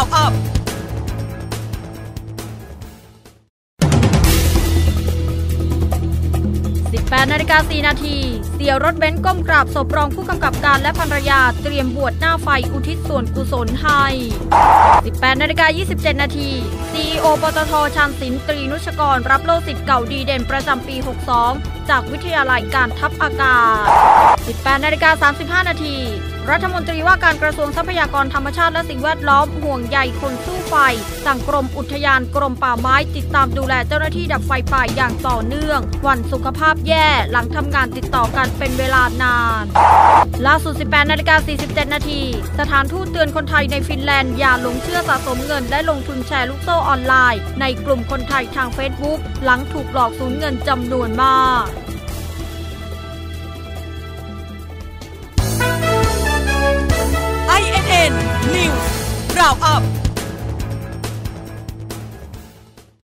Round Up 8นาฬิกา4นาทีเสียรถเบนซ์ก้มกราบศพรองผู้กำกับการและภรรยาเตรียมบวชหน้าไฟอุทิศส่วนกุศลให้ 18นาฬิกา27 นาที CEO ปตทชานสินตรีนุชกร รับโลสิทธิ์เก่าดีเด่นประจำปี 62 จากวิทยาลัยการทัพอากาศ 18นาฬิกา35 นาที รัฐมนตรีว่าการกระทรวงทรัพยากรธรรมชาติและสิ่งแวดล้อมห่วงใยคนสู้ไฟ สั่งกรมอุทยานกรมป่าไม้ติดตามดูแลเจ้าหน้าที่ดับไฟป่าอย่างต่อเนื่อง วันสุขภาพแย่หลังทำงานติดต่อกันเป็นเวลานาน ล่าสุด 18นาฬิกา47 นาทีสถานทูตเตือนคนไทยในฟินแลนด์อย่าหลงเชื่อสะสมเงินและลงทุนแชร์ลูกโซ่ออนไลน์ ในกลุ่มคนไทยทางเฟซบุ๊กหลังถูกหลอกสูญเงินจำนวนมาก now up.